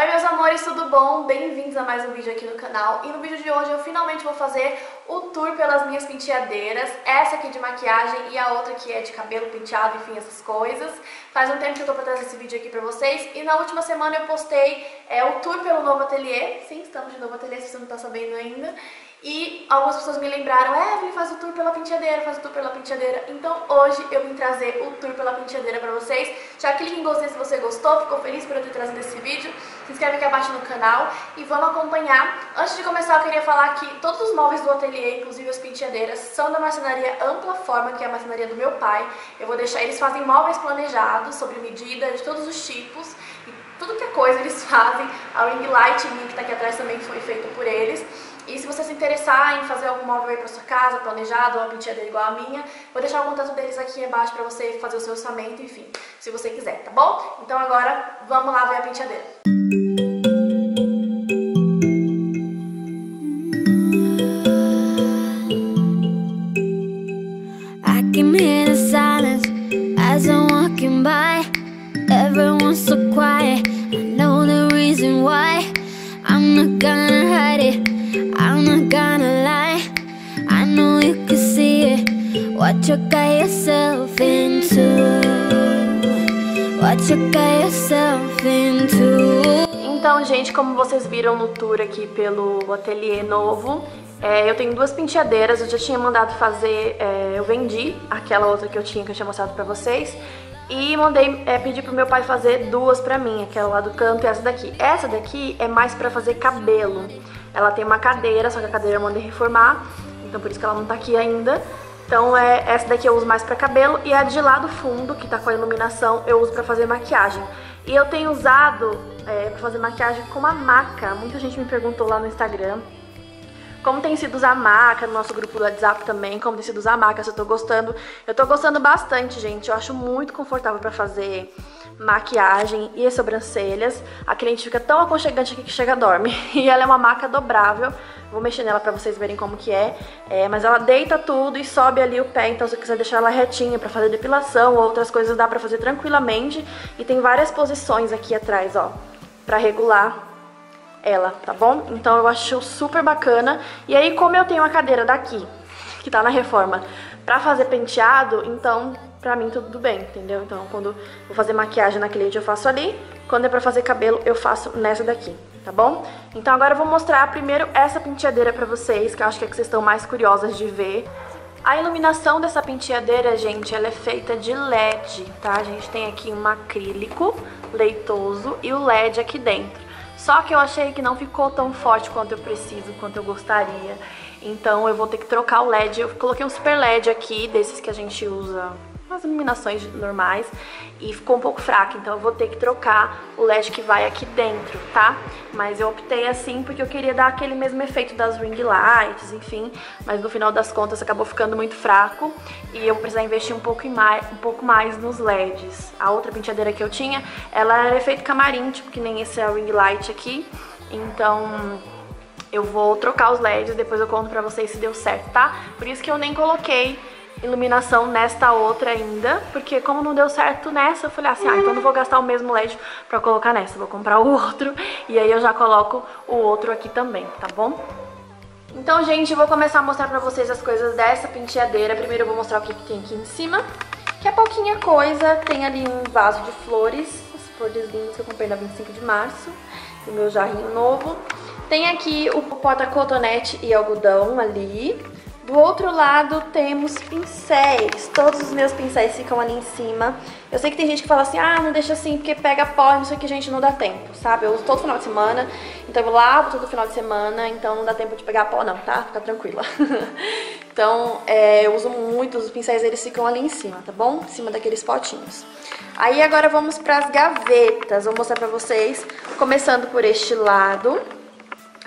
Oi meus amores, tudo bom? Bem-vindos a mais um vídeo aqui no canal. E no vídeo de hoje eu finalmente vou fazer o tour pelas minhas penteadeiras. Essa aqui de maquiagem e a outra que é de cabelo penteado, enfim, essas coisas. Faz um tempo que eu tô pra trazer esse vídeo aqui pra vocês. E na última semana eu postei é, o tour pelo novo ateliê. Sim, estamos de novo ateliê, se você não tá sabendo ainda e algumas pessoas me lembraram, Evelyn, faz o tour pela penteadeira, faz o tour pela penteadeira. Então hoje eu vim trazer o tour pela penteadeira pra vocês. Já clique em gostei se você gostou, ficou feliz por eu ter trazido esse vídeo. Se inscreve aqui abaixo no canal e vamos acompanhar. Antes de começar eu queria falar que todos os móveis do ateliê, inclusive as penteadeiras, são da marcenaria Ampla Forma, que é a marcenaria do meu pai. Eu vou deixar, eles fazem móveis planejados, sobre medida, de todos os tipos. E tudo que é coisa eles fazem. A ring light que tá aqui atrás também foi feita por eles. E se você se interessar em fazer algum móvel aí para sua casa, planejado, ou uma penteadeira igual a minha, vou deixar o contato deles aqui embaixo para você fazer o seu orçamento, enfim, se você quiser, tá bom? Então agora vamos lá ver a penteadeira. Everyone's so quiet. I know the reason why. I'm not gonna What you got yourself into. What you got yourself into. Então, gente, como vocês viram no tour aqui pelo ateliê novo, é, eu tenho duas penteadeiras, eu já tinha mandado fazer, é, eu vendi aquela outra que eu tinha, que eu tinha mostrado pra vocês, e mandei é, pedir pro meu pai fazer duas pra mim, aquela lá do canto e essa daqui. Essa daqui é mais pra fazer cabelo. Ela tem uma cadeira, só que a cadeira eu mandei reformar, então por isso que ela não tá aqui ainda. Então é, essa daqui eu uso mais pra cabelo e a de lá do fundo, que tá com a iluminação, eu uso pra fazer maquiagem. E eu tenho usado é, pra fazer maquiagem com uma maca. Muita gente me perguntou lá no Instagram como tem sido usar maca no nosso grupo do WhatsApp também, como tem sido usar maca, se eu tô gostando. Eu tô gostando bastante, gente. Eu acho muito confortável pra fazer maquiagem e as sobrancelhas. A cliente fica tão aconchegante aqui que chega dorme. E ela é uma maca dobrável. Vou mexer nela pra vocês verem como que é. é. Mas ela deita tudo e sobe ali o pé. Então se eu quiser deixar ela retinha pra fazer depilação ou outras coisas, dá pra fazer tranquilamente. E tem várias posições aqui atrás, ó. Pra regular ela, tá bom? Então eu acho super bacana. E aí, como eu tenho a cadeira daqui, que tá na reforma, pra fazer penteado, então pra mim tudo bem, entendeu? Então quando vou fazer maquiagem na cliente eu faço ali, quando é pra fazer cabelo eu faço nessa daqui, tá bom? Então agora eu vou mostrar primeiro essa penteadeira pra vocês, que eu acho que é que vocês estão mais curiosas de ver. A iluminação dessa penteadeira, gente, ela é feita de LED, tá? A gente tem aqui um acrílico leitoso e o LED aqui dentro. Só que eu achei que não ficou tão forte quanto eu preciso, quanto eu gostaria. Então eu vou ter que trocar o LED. Eu coloquei um super LED aqui, desses que a gente usa as iluminações normais e ficou um pouco fraca, então eu vou ter que trocar o LED que vai aqui dentro, tá? Mas eu optei assim porque eu queria dar aquele mesmo efeito das ring lights, enfim, mas no final das contas acabou ficando muito fraco e eu vou precisar investir um pouco, mais, um pouco mais nos LEDs. A outra penteadeira que eu tinha, ela era efeito camarim, tipo que nem esse é ring light aqui, então eu vou trocar os LEDs, depois eu conto pra vocês se deu certo, tá? Por isso que eu nem coloquei iluminação nesta outra ainda, porque como não deu certo nessa, eu falei assim, ah, então não vou gastar o mesmo LED pra colocar nessa, vou comprar o outro, e aí eu já coloco o outro aqui também, tá bom? Então, gente, eu vou começar a mostrar pra vocês as coisas dessa penteadeira. Primeiro eu vou mostrar o que, que tem aqui em cima, que é pouquinha coisa. Tem ali um vaso de flores, as flores lindas que eu comprei na 25 de março, o meu jarrinho novo. Tem aqui o porta-cotonete e algodão ali. Do outro lado temos pincéis, todos os meus pincéis ficam ali em cima. Eu sei que tem gente que fala assim, ah, não deixa assim porque pega pó, não sei o que, gente, não dá tempo, sabe? Eu uso todo final de semana, então eu lavo todo final de semana, então não dá tempo de pegar pó não, tá? Fica tranquila. então, é, eu uso muito, os pincéis eles ficam ali em cima, tá bom? Em cima daqueles potinhos. Aí agora vamos para as gavetas, vou mostrar pra vocês, começando por este lado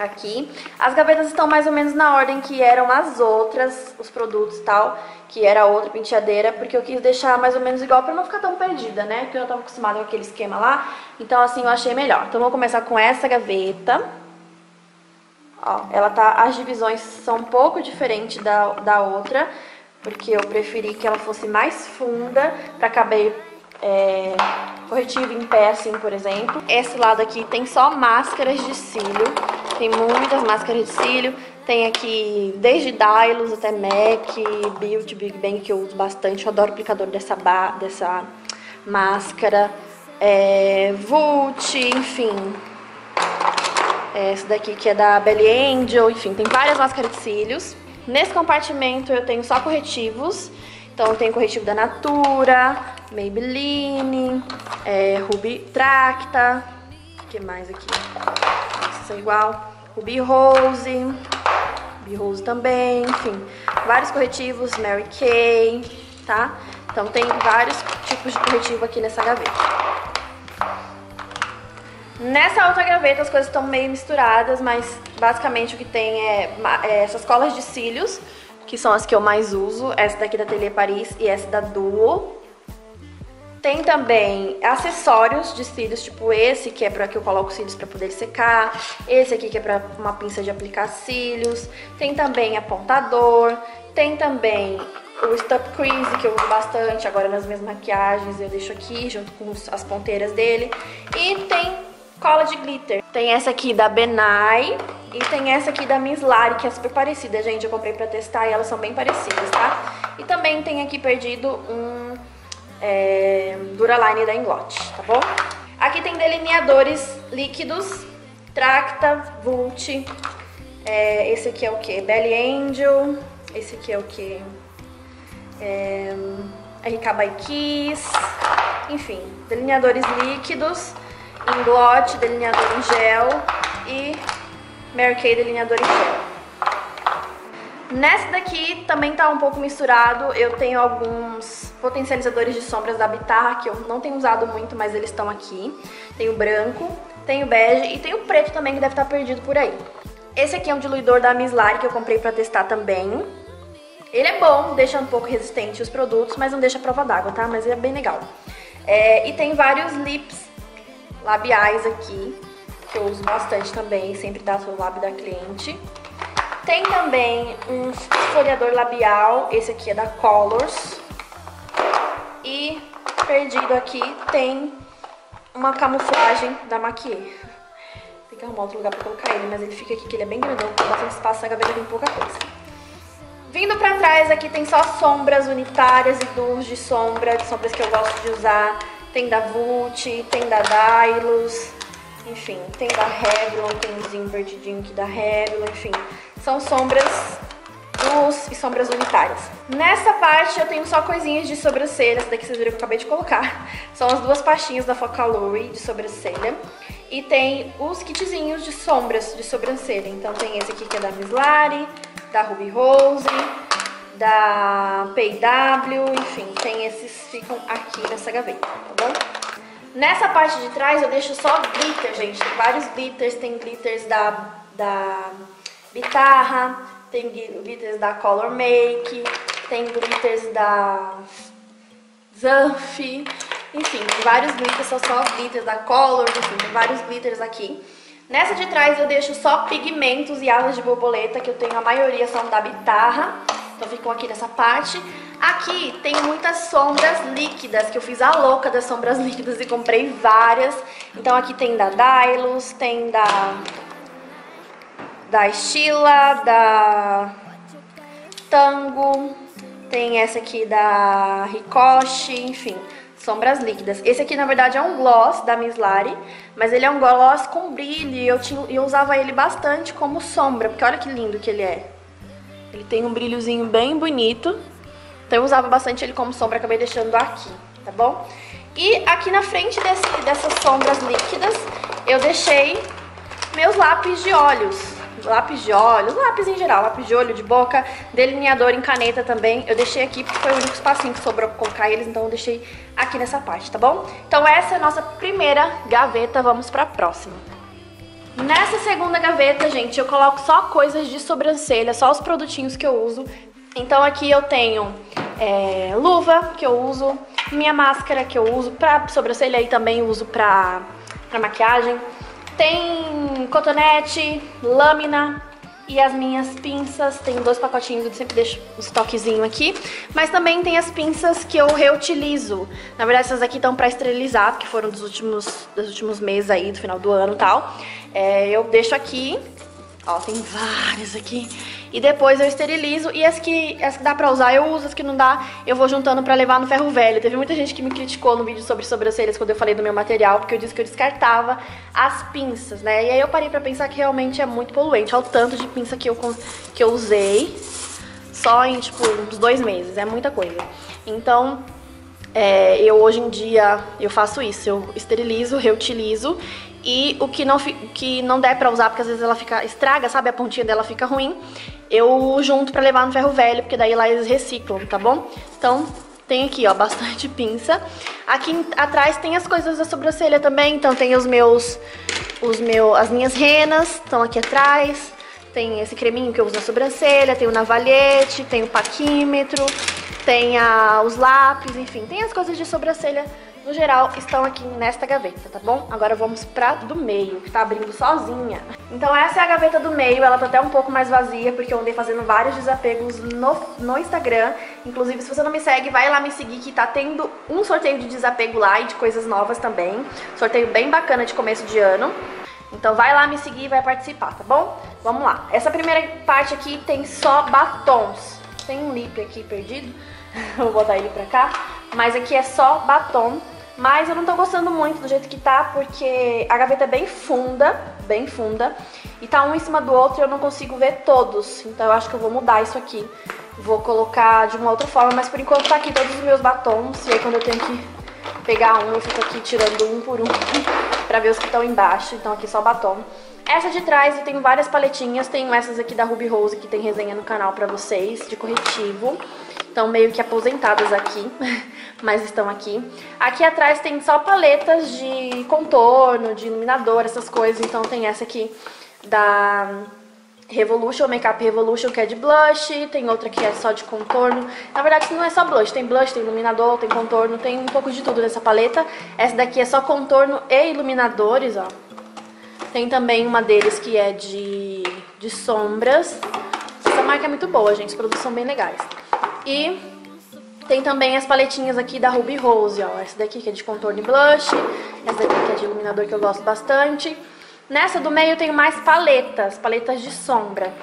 aqui. As gavetas estão mais ou menos na ordem que eram as outras, os produtos e tal, que era a outra penteadeira, porque eu quis deixar mais ou menos igual pra não ficar tão perdida, né? Porque eu tava acostumada com aquele esquema lá, então assim eu achei melhor. Então vou começar com essa gaveta. Ó, ela tá, as divisões são um pouco diferentes da, da outra, porque eu preferi que ela fosse mais funda pra caber é, corretivo em pé, assim, por exemplo. Esse lado aqui tem só máscaras de cílio. Tem muitas máscaras de cílio. Tem aqui desde Dylos até MAC, Beauty, Big Bang, que eu uso bastante. Eu adoro o aplicador dessa, dessa máscara. É, Vult, enfim. Essa daqui que é da Belly Angel, enfim, tem várias máscaras de cílios. Nesse compartimento eu tenho só corretivos. Então tem corretivo da Natura, Maybelline, é, Ruby Tracta, o que mais aqui? Esses são igual. Ruby Rose, Ruby Rose também, enfim. Vários corretivos, Mary Kay, tá? Então tem vários tipos de corretivo aqui nessa gaveta. Nessa outra gaveta as coisas estão meio misturadas, mas basicamente o que tem é, é essas colas de cílios, que são as que eu mais uso, essa daqui da Atelier Paris e essa da Duo. Tem também acessórios de cílios, tipo esse, que é para que eu coloco cílios para poder secar. Esse aqui que é para uma pinça de aplicar cílios. Tem também apontador. Tem também o Stop Crease, que eu uso bastante agora nas minhas maquiagens. Eu deixo aqui junto com as ponteiras dele. E tem cola de glitter. Tem essa aqui da Benai e tem essa aqui da Miss Lari, que é super parecida, gente. Eu comprei pra testar e elas são bem parecidas, tá? E também tem aqui perdido um é, Duraline da Inglot, tá bom? Aqui tem delineadores líquidos, Tracta, Vult. É, esse aqui é o que? Belly Angel. Esse aqui é o que? É, RK by Kiss. Enfim, delineadores líquidos, Inglot, delineador em gel e Mary Kay delineador em gel. Nessa daqui também tá um pouco misturado, eu tenho alguns potencializadores de sombras da Bitar, que eu não tenho usado muito, mas eles estão aqui. Tem o branco, tem o bege e tem o preto também, que deve estar perdido por aí. Esse aqui é um diluidor da Mislari, que eu comprei pra testar também. Ele é bom, deixa um pouco resistente os produtos, mas não deixa prova d'água, tá? Mas ele é bem legal. É, e tem vários lips labiais aqui, que eu uso bastante também, sempre dá o lábio da cliente. Tem também um esfoliador labial, esse aqui é da Colors. E perdido aqui tem uma camuflagem da Maquier. Tem que arrumar outro lugar pra colocar ele, mas ele fica aqui, que ele é bem grandão, tem bastante espaço, na gaveta tem pouca coisa. Vindo pra trás aqui tem só sombras unitárias e duos de sombra, de sombras que eu gosto de usar. Tem da Vult, tem da Dylos, enfim, tem da Revlon, tem um invertidinho aqui da Revlon, enfim. São sombras luz e sombras unitárias. Nessa parte eu tenho só coisinhas de sobrancelha, essa daqui vocês viram que eu acabei de colocar. São as duas pastinhas da Focalure de sobrancelha. E tem os kitzinhos de sombras de sobrancelha. Então tem esse aqui que é da Miss Lari, da Ruby Rose, da PW, enfim, tem esses ficam aqui nessa gaveta, tá bom? Nessa parte de trás eu deixo só glitter, gente. Tem vários glitters, tem glitters da, da Bitarra, tem glitters da Color Make, tem glitters da Zanf, enfim, tem vários glitters, são só glitters da Color, enfim, tem vários glitters aqui. Nessa de trás eu deixo só pigmentos e asas de borboleta, que eu tenho a maioria são da Bitarra, então ficam aqui nessa parte. Aqui tem muitas sombras líquidas, que eu fiz a louca das sombras líquidas e comprei várias. Então aqui tem da Dylos, tem da da Estila, da Tango, tem essa aqui da Ricoche, enfim, sombras líquidas. Esse aqui, na verdade, é um gloss da Miss Lari, mas ele é um gloss com brilho e eu, tinha, eu usava ele bastante como sombra, porque olha que lindo que ele é. Ele tem um brilhozinho bem bonito, então eu usava bastante ele como sombra, acabei deixando aqui, tá bom? E aqui na frente desse, dessas sombras líquidas, eu deixei meus lápis de olhos lápis de olhos, lápis em geral, lápis de olho, de boca, delineador em caneta também. Eu deixei aqui porque foi o único espacinho que sobrou pra colocar eles, então eu deixei aqui nessa parte, tá bom? Então essa é a nossa primeira gaveta, vamos pra próxima. Nessa segunda gaveta, gente, eu coloco só coisas de sobrancelha, só os produtinhos que eu uso. Então aqui eu tenho é, luva, que eu uso, minha máscara, que eu uso pra sobrancelha e também uso pra, pra maquiagem. Tem cotonete, lâmina e as minhas pinças, tem dois pacotinhos, eu sempre deixo os toquezinhos aqui, mas também tem as pinças que eu reutilizo. Na verdade, essas aqui estão para esterilizar, porque foram dos últimos, dos últimos meses aí, do final do ano e tal. É, eu deixo aqui, ó, tem várias aqui. E depois eu esterilizo e as que, as que dá pra usar eu uso, as que não dá eu vou juntando pra levar no ferro velho. Teve muita gente que me criticou no vídeo sobre sobrancelhas quando eu falei do meu material, porque eu disse que eu descartava as pinças, né? E aí eu parei pra pensar que realmente é muito poluente. Olha o tanto de pinça que eu, que eu usei só em, tipo, uns dois meses. É muita coisa. Então, é, eu hoje em dia eu faço isso, eu esterilizo, reutilizo e o que não, que não der pra usar, porque às vezes ela fica estraga, sabe? A pontinha dela fica ruim, eu junto pra levar no ferro velho, porque daí lá eles reciclam, tá bom? Então, tem aqui, ó, bastante pinça. Aqui atrás tem as coisas da sobrancelha também, então tem os meus, os meus, as minhas renas, estão aqui atrás. Tem esse creminho que eu uso na sobrancelha, tem o navalhete, tem o paquímetro, tem a, os lápis, enfim, tem as coisas de sobrancelha no geral, estão aqui nesta gaveta, tá bom? Agora vamos pra do meio, que tá abrindo sozinha. Então essa é a gaveta do meio, ela tá até um pouco mais vazia, porque eu andei fazendo vários desapegos no, no Instagram. Inclusive, se você não me segue, vai lá me seguir, que tá tendo um sorteio de desapego lá e de coisas novas também. Sorteio bem bacana de começo de ano. Então vai lá me seguir e vai participar, tá bom? Vamos lá. Essa primeira parte aqui tem só batons. Tem um lip aqui perdido. Vou botar ele pra cá. Mas aqui é só batom. Mas eu não tô gostando muito do jeito que tá, porque a gaveta é bem funda, bem funda. E tá um em cima do outro e eu não consigo ver todos. Então eu acho que eu vou mudar isso aqui. Vou colocar de uma outra forma, mas por enquanto tá aqui todos os meus batons. E aí quando eu tenho que pegar um, eu fico aqui tirando um por um pra ver os que estão embaixo. Então aqui só batom. Essa de trás eu tenho várias paletinhas. Tenho essas aqui da Ruby Rose, que tem resenha no canal pra vocês, de corretivo estão meio que aposentadas aqui, mas estão aqui. Aqui atrás tem só paletas de contorno, de iluminador, essas coisas. Então tem essa aqui da Revolution, Makeup Revolution, que é de blush. Tem outra que é só de contorno. Na verdade, não é só blush. Tem blush, tem iluminador, tem contorno, tem um pouco de tudo nessa paleta. Essa daqui é só contorno e iluminadores, ó. Tem também uma deles que é de, de sombras. Essa marca é muito boa, gente. São bem legais. E tem também as paletinhas aqui da Ruby Rose, ó. Essa daqui que é de contorno e blush. Essa daqui que é de iluminador que eu gosto bastante. Nessa do meio eu tenho mais paletas, paletas de sombra.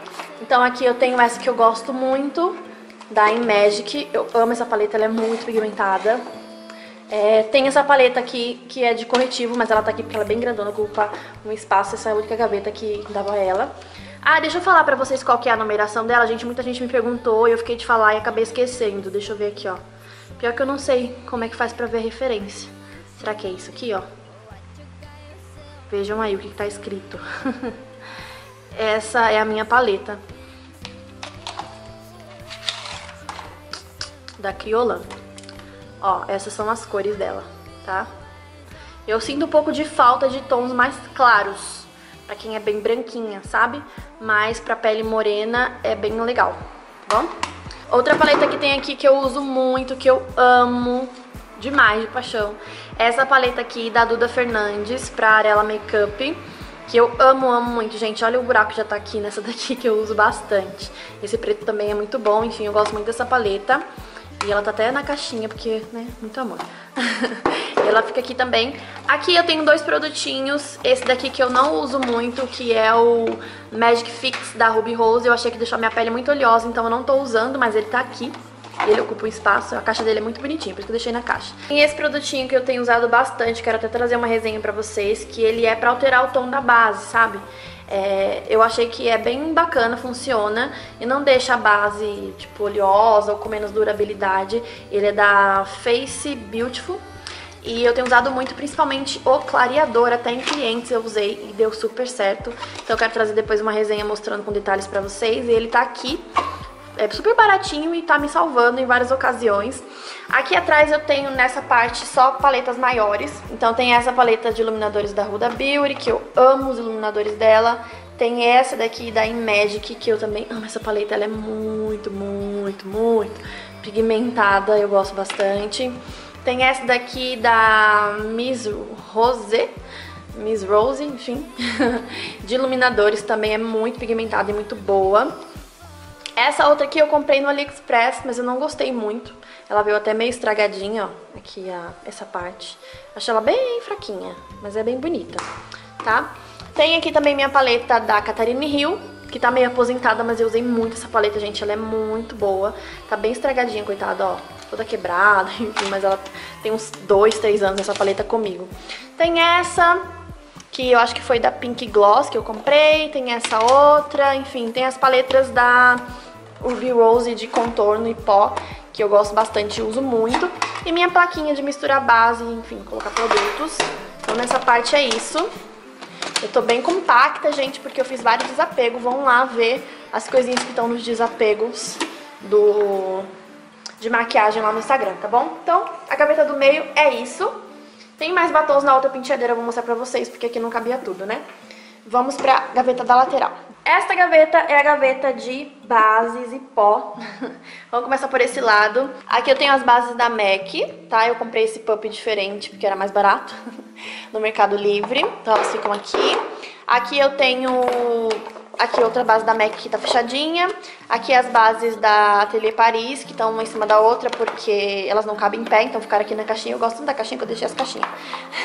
Então aqui eu tenho essa que eu gosto muito, da Imagic. Eu amo essa paleta, ela é muito pigmentada. É, tem essa paleta aqui que é de corretivo, mas ela tá aqui porque ela é bem grandona, ocupa um espaço. Essa é a única gaveta que dava ela. Ah, deixa eu falar pra vocês qual que é a numeração dela. Gente, muita gente me perguntou e eu fiquei de falar e acabei esquecendo. Deixa eu ver aqui, ó. Pior que eu não sei como é que faz pra ver a referência. Será que é isso aqui, ó? Vejam aí o que, que tá escrito. Essa é a minha paleta. Da Criolan. Ó, essas são as cores dela, tá? Eu sinto um pouco de falta de tons mais claros pra quem é bem branquinha, sabe? Mas pra pele morena é bem legal, tá bom? Outra paleta que tem aqui que eu uso muito, que eu amo demais de paixão, é essa paleta aqui da Duda Fernandes pra Arela Makeup, que eu amo, amo muito, gente. Olha o buraco que já tá aqui nessa daqui que eu uso bastante. Esse preto também é muito bom, enfim, eu gosto muito dessa paleta. E ela tá até na caixinha, porque, né, muito amor. ela fica aqui também. Aqui eu tenho dois produtinhos, esse daqui que eu não uso muito, que é o Magic Fix da Ruby Rose. Eu achei que deixou minha pele muito oleosa, então eu não tô usando, mas ele tá aqui. Ele ocupa um espaço, a caixa dele é muito bonitinha, por isso que eu deixei na caixa. Tem esse produtinho que eu tenho usado bastante, quero até trazer uma resenha pra vocês, que ele é pra alterar o tom da base, sabe? É, eu achei que é bem bacana, funciona e não deixa a base tipo oleosa ou com menos durabilidade. Ele é da Face Beautiful e eu tenho usado muito, principalmente o clareador, até em clientes eu usei e deu super certo. Então eu quero trazer depois uma resenha mostrando com detalhes pra vocês. E ele tá aqui é super baratinho e tá me salvando em várias ocasiões. Aqui atrás eu tenho nessa parte só paletas maiores. Então tem essa paleta de iluminadores da Huda Beauty, que eu amo os iluminadores dela. Tem essa daqui da Imagic, que eu também amo essa paleta. Ela é muito, muito, muito pigmentada. Eu gosto bastante. Tem essa daqui da Miss Rosé Miss Rose, enfim, de iluminadores também é muito pigmentada e muito boa. Essa outra aqui eu comprei no AliExpress, mas eu não gostei muito. Ela veio até meio estragadinha, ó, aqui a, essa parte. Achei ela bem fraquinha, mas é bem bonita, tá? Tem aqui também minha paleta da Catarina Hill, que tá meio aposentada, mas eu usei muito essa paleta, gente. Ela é muito boa. Tá bem estragadinha, coitada, ó. Toda quebrada, enfim, mas ela tem uns dois, três anos essa paleta comigo. Tem essa, que eu acho que foi da Pink Gloss que eu comprei. Tem essa outra, enfim, tem as paletas da Ruby Rose de contorno e pó, que eu gosto bastante e uso muito. E minha plaquinha de misturar base, enfim, colocar produtos. Então nessa parte é isso. Eu tô bem compacta, gente, porque eu fiz vários desapegos. Vão lá ver as coisinhas que estão nos desapegos do de maquiagem lá no Instagram, tá bom? Então, a gaveta do meio é isso. Tem mais batons na outra penteadeira, eu vou mostrar pra vocês, porque aqui não cabia tudo, né? Vamos pra gaveta da lateral. Esta gaveta é a gaveta de bases e pó. Vamos começar por esse lado. Aqui eu tenho as bases da MAC, tá? Eu comprei esse pup diferente porque era mais barato no Mercado Livre. Então elas ficam aqui. Aqui eu tenho Aqui outra base da MAC que tá fechadinha. Aqui as bases da Atelier Paris, que estão uma em cima da outra, porque elas não cabem em pé, então ficaram aqui na caixinha. Eu gosto muito da caixinha, que eu deixei as caixinhas.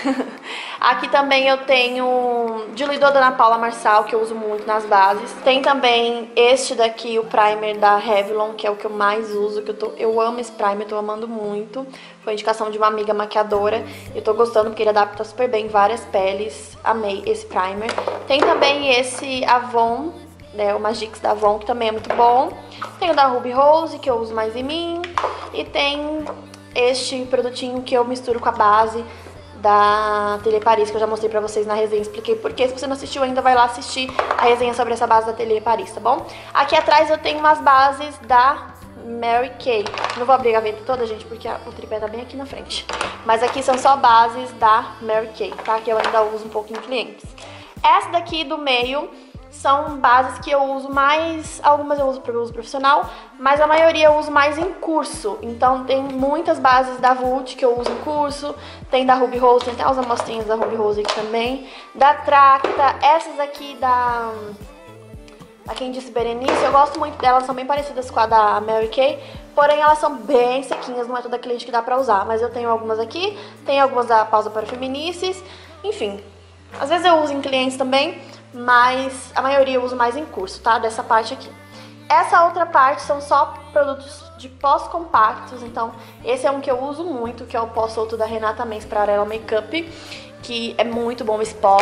aqui também eu tenho diluidor da Ana Paula Marçal, que eu uso muito nas bases. Tem também este daqui, o primer da Revlon, que é o que eu mais uso, que eu, tô, eu amo esse primer, tô amando muito. Foi indicação de uma amiga maquiadora. Eu tô gostando porque ele adapta super bem várias peles. Amei esse primer. Tem também esse Avon, né, o Magix da Avon, que também é muito bom. Tem o da Ruby Rose, que eu uso mais em mim. E tem este produtinho que eu misturo com a base da Tele Paris, que eu já mostrei pra vocês na resenha, expliquei porquê. Se você não assistiu ainda, vai lá assistir a resenha sobre essa base da Tele Paris, tá bom? Aqui atrás eu tenho umas bases da Mary Kay. Não vou abrir a gaveta toda, gente, porque o tripé tá bem aqui na frente. Mas aqui são só bases da Mary Kay, tá? Que eu ainda uso um pouco em clientes. Essa daqui do meio são bases que eu uso mais, algumas eu uso para uso profissional, mas a maioria eu uso mais em curso. Então tem muitas bases da Vult que eu uso em curso, tem da Ruby Rose, tem até as amostrinhas da Ruby Rose aqui também, da Tracta, essas aqui da a quem disse Berenice, eu gosto muito delas, são bem parecidas com a da Mary Kay, porém elas são bem sequinhas, não é toda cliente que dá pra usar, mas eu tenho algumas aqui, tem algumas da Pausa para Feminices, enfim, às vezes eu uso em clientes também, mas a maioria eu uso mais em curso, tá? Dessa parte aqui. Essa outra parte são só produtos de pós compactos, então esse é um que eu uso muito, que é o pó solto da Renata Mendes para Arela Makeup, que é muito bom esse pó.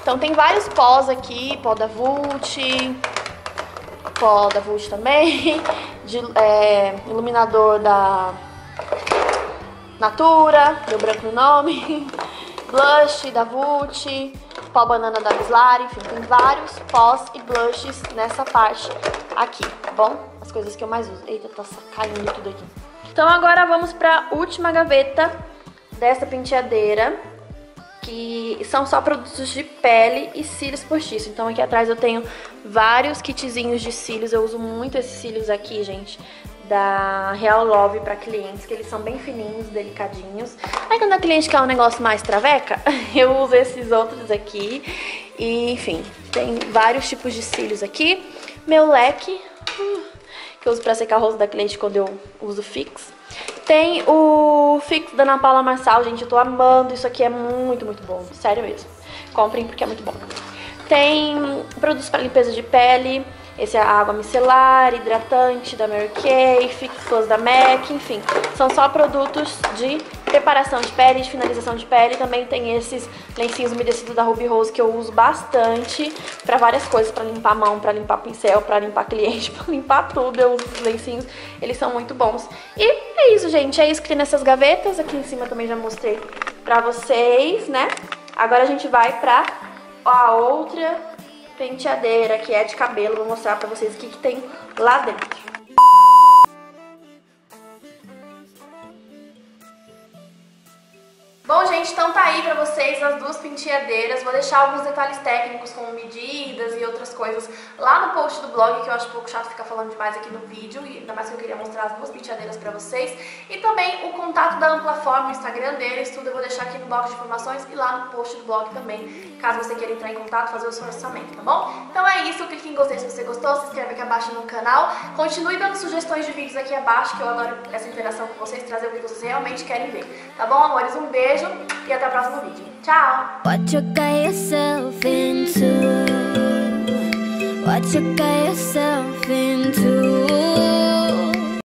Então tem vários pós aqui, pó da Vult, pó da Vult também, de, é, iluminador da Natura, deu branco no nome, blush da Vult, pó banana da Bislari, enfim, tem vários pós e blushes nessa parte aqui, tá bom? As coisas que eu mais uso. Eita, tá caindo tudo aqui. Então agora vamos pra última gaveta dessa penteadeira, que são só produtos de pele e cílios postiços. Então aqui atrás eu tenho vários kitzinhos de cílios, eu uso muito esses cílios aqui, gente da Real Love para clientes, que eles são bem fininhos, delicadinhos. Aí quando a cliente quer um negócio mais traveca, eu uso esses outros aqui. E, enfim, tem vários tipos de cílios aqui. Meu leque, hum, que eu uso para secar o rosto da cliente quando eu uso fix. Tem o fix da Ana Paula Marçal, gente, eu tô amando. Isso aqui é muito, muito bom, sério mesmo. Comprem porque é muito bom. Tem produtos para limpeza de pele, esse é a água micelar, hidratante da Mary Kay, fixos da MAC, enfim. São só produtos de preparação de pele, de finalização de pele. Também tem esses lencinhos umedecidos da Ruby Rose que eu uso bastante para várias coisas, para limpar a mão, para limpar pincel, para limpar cliente, para limpar tudo. Eu uso esses lencinhos, eles são muito bons. E é isso, gente. É isso que tem nessas gavetas. Aqui em cima também já mostrei pra vocês, né? Agora a gente vai pra a outra penteadeira que é de cabelo. Vou mostrar pra vocês o que, que tem lá dentro. Bom, gente, então tá aí pra vocês as duas penteadeiras. Vou deixar alguns detalhes técnicos, como medidas e outras coisas, lá no post do blog, que eu acho um pouco chato ficar falando demais aqui no vídeo, e ainda mais que eu queria mostrar as duas penteadeiras pra vocês. E também o contato da Amplaform, o Instagram deles, tudo eu vou deixar aqui no box de informações e lá no post do blog também, caso você queira entrar em contato, fazer o seu orçamento, tá bom? Então é isso, clique em gostei se você gostou, se inscreve aqui abaixo no canal, continue dando sugestões de vídeos aqui abaixo, que eu adoro essa interação com vocês, trazer o que vocês realmente querem ver. Tá bom, amores? Um beijo e até o próximo vídeo. Tchau!